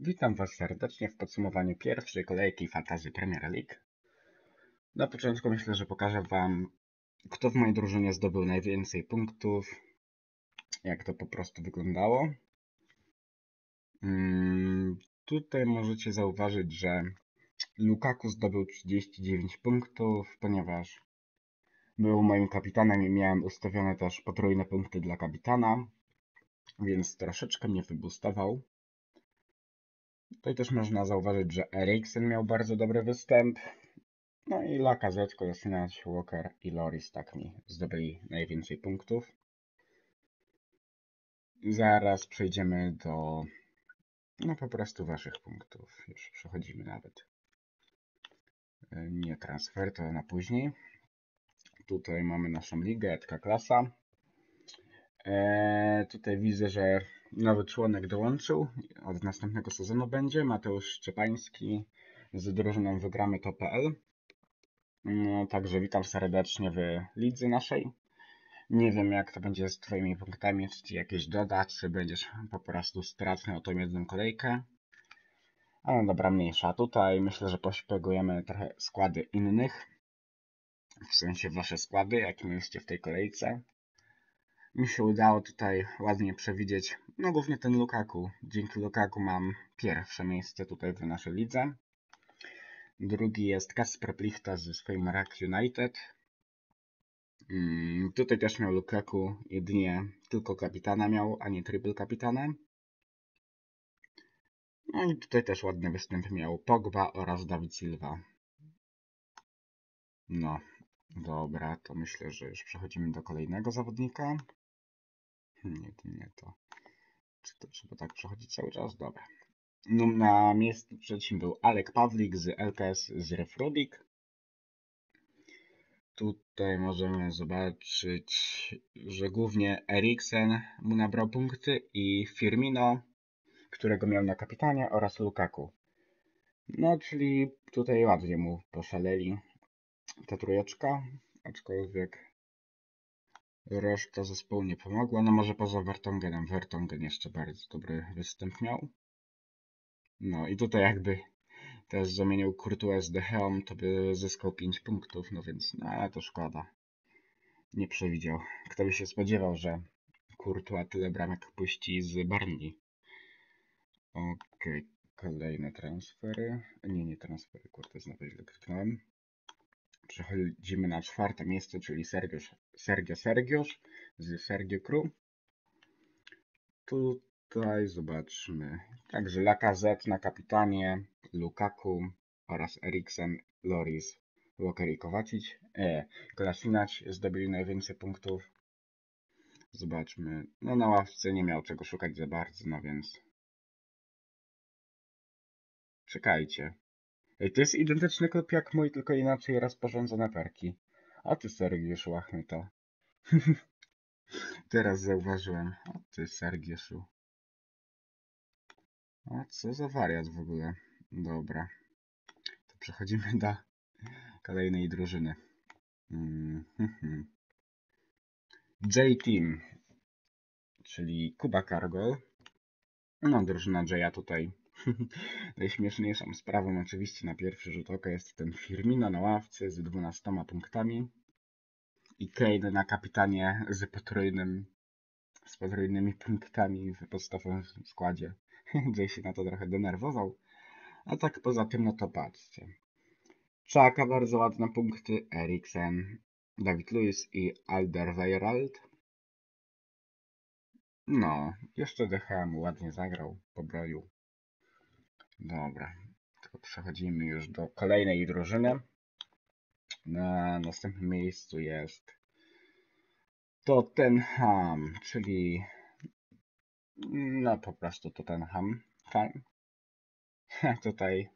Witam Was serdecznie w podsumowaniu pierwszej kolejki Fantasy Premier League. Na początku myślę, że pokażę Wam, kto w mojej drużynie zdobył najwięcej punktów, jak to po prostu wyglądało. Hmm, tutaj możecie zauważyć, że Lukaku zdobył 39 punktów, ponieważ był moim kapitanem i miałem ustawione też potrójne punkty dla kapitana, więc troszeczkę mnie wybustował. Tutaj też można zauważyć, że Eriksen miał bardzo dobry występ. No i Lacazette, Kolasinac, Walker i Loris tak mi zdobyli najwięcej punktów. Zaraz przejdziemy do no po prostu waszych punktów. Już przechodzimy nawet. Nie transfer, to na później. Tutaj mamy naszą ligę, Edka Klasa. Eee, tutaj widzę, że nowy członek dołączył. Od następnego sezonu będzie Mateusz Szczepański z drużyną wygramy to.pl. No, także witam serdecznie w lidze naszej. Nie wiem jak to będzie z Twoimi punktami, czy Ci jakieś doda, czy będziesz po prostu stratny o tą jedną kolejkę. Ale dobra, mniejsza. Tutaj myślę, że pośpegujemy trochę składy innych. W sensie Wasze składy, jakie mieliście w tej kolejce mi się udało tutaj ładnie przewidzieć, no głównie ten Lukaku. Dzięki Lukaku mam pierwsze miejsce tutaj w naszej lidze. Drugi jest Kasper Plichta ze swoim Rack United. Hmm, tutaj też miał Lukaku, jedynie tylko kapitana miał, a nie triple kapitana. No i tutaj też ładny występ miał Pogba oraz Dawid Silva. No, dobra, to myślę, że już przechodzimy do kolejnego zawodnika. Nie, to nie to. Czy to trzeba tak przechodzić cały czas? Dobra. No, na miejscu trzecim był Alek Pawlik z LKS z Refrodik. Tutaj możemy zobaczyć, że głównie Eriksen mu nabrał punkty i Firmino, którego miał na kapitanie oraz Lukaku. No, czyli tutaj ładnie mu poszaleli ta trójeczka, aczkolwiek Reszta zespołu nie pomogła, no może poza Vertongenem. Vertongen jeszcze bardzo dobry występ miał. No i tutaj jakby też zamienił Courtois De Heom, to by zyskał 5 punktów, no więc no to szkoda. Nie przewidział. Kto by się spodziewał, że Courtois tyle bramek puści z Barney. Okej, okay. kolejne transfery. Nie, nie transfery, kurde, znowu źle kliknąłem. Przechodzimy na czwarte miejsce, czyli Sergio, Sergio Sergiosz z Sergio Crew. Tutaj zobaczmy. Także Lacazette na kapitanie, Lukaku oraz Eriksen, Loris, Walker i Kowacic. E, Kolasinac zdobyli najwięcej punktów. Zobaczmy. No na ławce nie miał czego szukać za bardzo, no więc... Czekajcie. Ej, to jest identyczny klub jak mój, tylko inaczej rozporządzone perki. A ty Sergiuszu, łachmy to. Teraz zauważyłem. O ty Sergiuszu. O, co za wariat w ogóle. Dobra. To przechodzimy do kolejnej drużyny. Mm -hmm. J-Team, czyli Kuba Cargol. No, drużyna Jaya tutaj Najśmieszniejszą sprawą oczywiście na pierwszy rzut oka jest ten Firmino na ławce z 12 punktami i Kane na kapitanie z potrójnym z potrójnymi punktami w podstawowym składzie. Jay się na to trochę denerwował. A tak poza tym, no to patrzcie. Czaka bardzo ładne punkty, Eriksen, David Lewis i Alderweireld. No, jeszcze DHM ładnie zagrał, pobroił. Dobra, to przechodzimy już do kolejnej drużyny. Na następnym miejscu jest Tottenham, czyli no po prostu Tottenham. Fajnie. Tutaj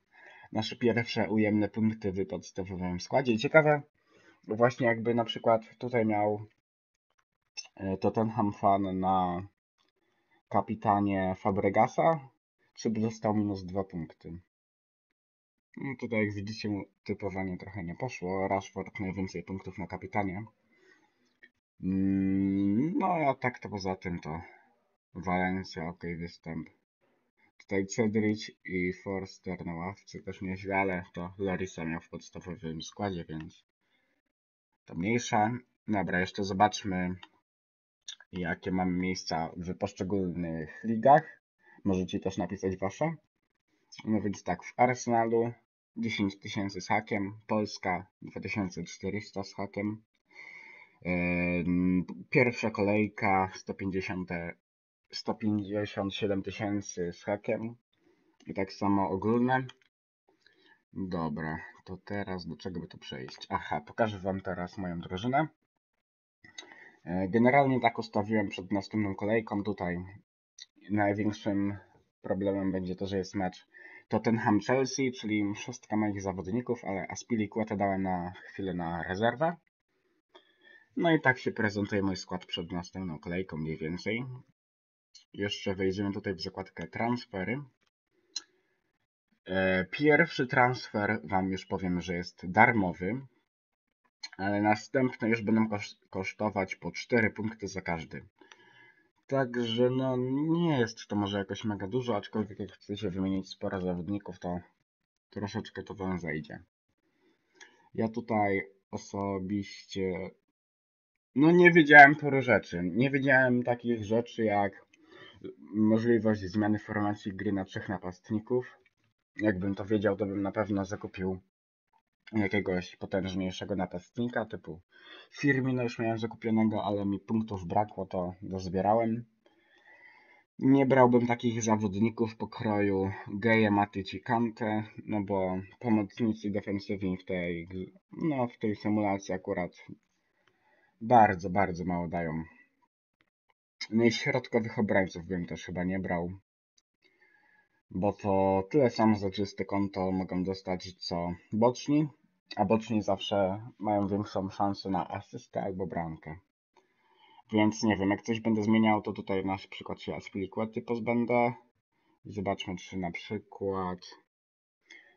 nasze pierwsze ujemne punkty w podstawowym składzie. Ciekawe, właśnie jakby na przykład tutaj miał e, Tottenham fan na kapitanie Fabregasa, by dostał minus 2 punkty. No tutaj jak widzicie typowanie trochę nie poszło. Rashford najwięcej punktów na kapitanie. Mm, no a tak to poza tym to Walencja ok występ. Tutaj Cedric i Forster na ławce też nieźle, ale to Larisa miał w podstawowym składzie, więc to mniejsza. Dobra, jeszcze zobaczmy jakie mamy miejsca w poszczególnych ligach. Możecie też napisać wasze. No więc tak, w Arsenalu 10 tysięcy z hakiem, Polska 2400 z hakiem, pierwsza kolejka 150, 157 tysięcy z hakiem i tak samo ogólne. Dobra, to teraz do czego by tu przejść? Aha, pokażę Wam teraz moją drużynę. E, generalnie tak ustawiłem przed następną kolejką. Tutaj największym problemem będzie to, że jest mecz Tottenham-Chelsea, czyli szóstka moich zawodników, ale Aspilicueta dałem na chwilę na rezerwę. No i tak się prezentuje mój skład przed następną kolejką mniej więcej. Jeszcze wejdziemy tutaj w zakładkę transfery. E, pierwszy transfer Wam już powiem, że jest darmowy ale następne już będą kosztować po 4 punkty za każdy. Także no nie jest to może jakoś mega dużo, aczkolwiek jak chcecie wymienić sporo zawodników, to troszeczkę to wam zejdzie. Ja tutaj osobiście no nie wiedziałem paru rzeczy. Nie wiedziałem takich rzeczy jak możliwość zmiany formacji gry na trzech napastników. Jakbym to wiedział, to bym na pewno zakupił jakiegoś potężniejszego napastnika typu Firmino już miałem zakupionego, ale mi punktów brakło, to dozbierałem. Nie brałbym takich zawodników pokroju Geje, Matic i Kante, no bo pomocnicy defensywni w tej, no, w tej symulacji akurat bardzo, bardzo mało dają. No i środkowych obrońców bym też chyba nie brał, bo to tyle samo za czyste konto mogą dostać co boczni, a boczni zawsze mają większą szansę na asystę albo bramkę. Więc nie wiem, jak coś będę zmieniał, to tutaj na przykład się Aspilicuety pozbędę. Zobaczmy, czy na przykład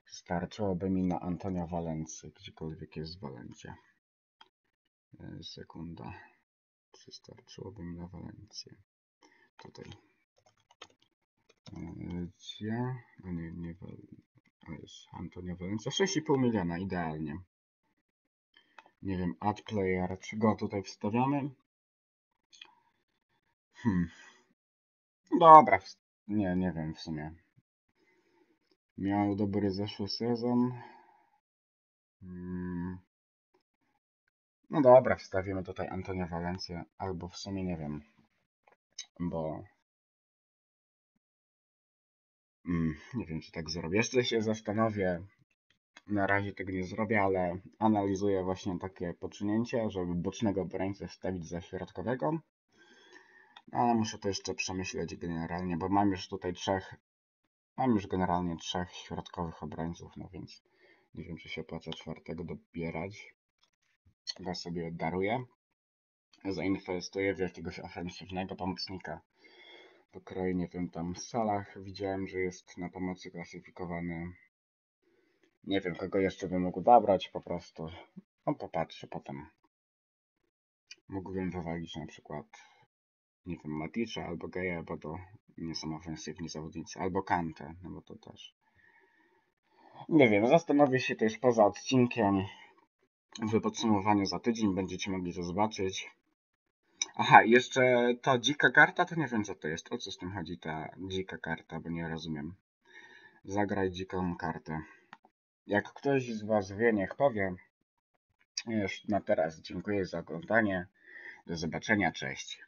starczyłoby mi na Antonia Walency, gdziekolwiek jest Walencja. E, sekunda. Czy starczyłoby mi na Walencję? Tutaj. Walencja. A nie, nie Walencja. To jest Antonio Valencia. 6,5 miliona, idealnie. Nie wiem, add player, czy go tutaj wstawiamy? Hmm. Dobra, nie, nie wiem w sumie. Miał dobry zeszły sezon. Hmm. No dobra, wstawimy tutaj Antonio Valencia, albo w sumie nie wiem, bo Mm, nie wiem, czy tak zrobię. Jeszcze się zastanowię. Na razie tego nie zrobię, ale analizuję właśnie takie poczynięcie, żeby bocznego obrońcę wstawić za środkowego. No, ale muszę to jeszcze przemyśleć generalnie, bo mam już tutaj trzech, mam już generalnie trzech środkowych obrońców, no więc nie wiem, czy się opłaca czwartego dobierać. Chyba sobie daruję. Zainwestuję w jakiegoś ofensywnego pomocnika pokroju, nie wiem, tam salach widziałem, że jest na pomocy klasyfikowany. Nie wiem, kogo jeszcze bym mógł zabrać, po prostu. No popatrzę potem. Mógłbym wywalić na przykład, nie wiem, Maticza albo Geja, bo to nie są ofensywni zawodnicy, albo Kante, no bo to też. Nie wiem, zastanowię się też poza odcinkiem. W podsumowaniu za tydzień będziecie mogli to zobaczyć. Aha, jeszcze ta dzika karta, to nie wiem co to jest. O co z tym chodzi ta dzika karta, bo nie rozumiem. Zagraj dziką kartę. Jak ktoś z Was wie, niech powie. Już na teraz dziękuję za oglądanie. Do zobaczenia, cześć.